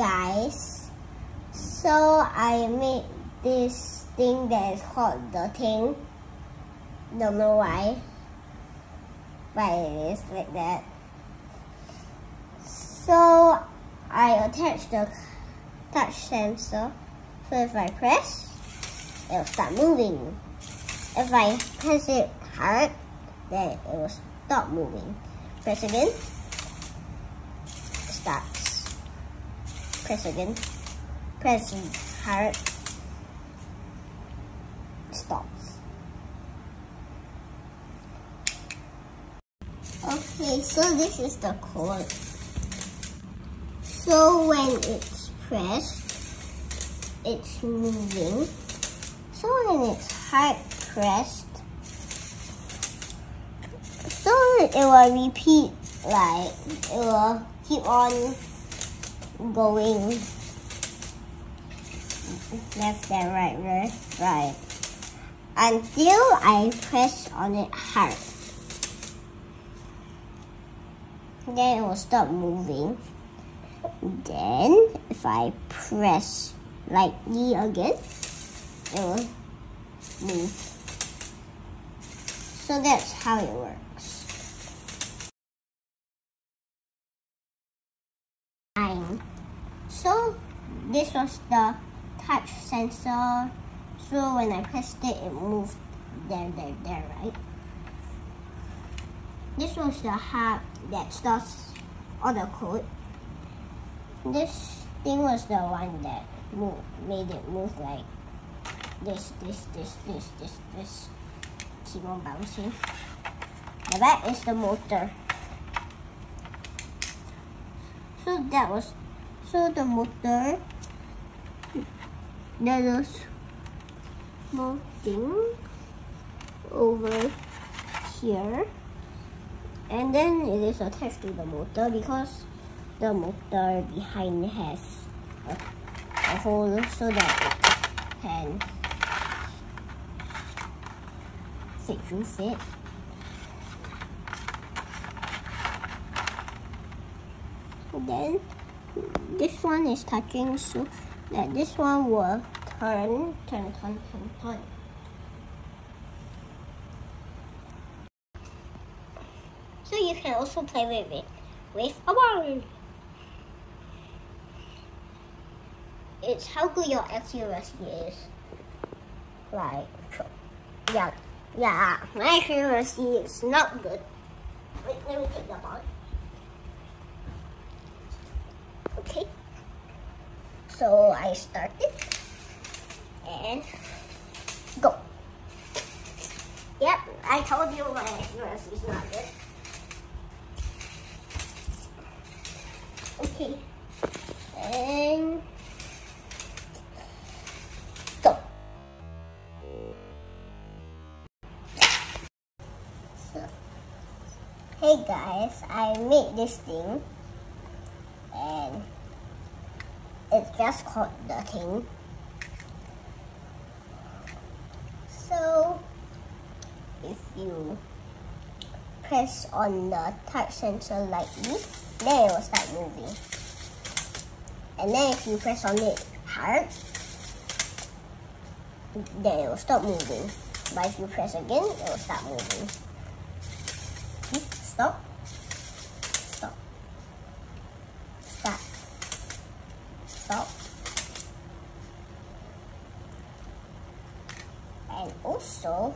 guys, so I made this thing that is called the thing. Don't know why, but it is like that. So I attach the touch sensor. So if I press, it will start moving. If I press it hard, then it will stop moving. Press again, Press again, press hard, stops. Okay, so this is the cord. So when it's pressed, it's moving. So when it's hard pressed, so it will repeat like it will keep on going left and right, left, right until I press on it hard. Then it will stop moving. Then if I press lightly again, it will move. So that's how it works. So this was the touch sensor. So when I pressed it, it moved there, there, there, right? This was the hub that stores all the code. This thing was the one that move, made it move like this, this, this, this, this, this. Keep on bouncing. The back is the motor. So that was, so the motor, there was small thing over here. And then it is attached to the motor because the motor behind has a, a hole so that it can fit through fit. Then this one is touching so that this one will turn, turn, turn, turn, turn. So you can also play with it with a ball. It's how good your accuracy is. Like, yeah, yeah, my accuracy is not good. Wait, let me take the ball. Okay. So I started and go. Yep, I told you my is not good. Okay. And go. So, hey guys, I made this thing and it's just called the thing. So, if you press on the touch sensor lightly, then it will start moving. And then if you press on it hard, then it will stop moving. But if you press again, it will start moving. Stop. Stop. Stop. And also,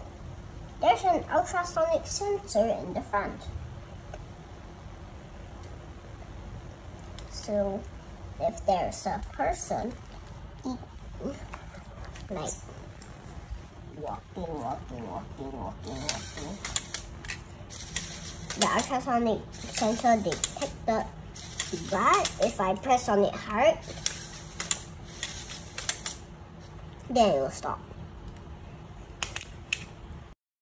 there's an ultrasonic sensor in the front. So if there's a person like walking, walking, walking, walking, walking, the ultrasonic sensor detected but if I press on it hard, then it will stop.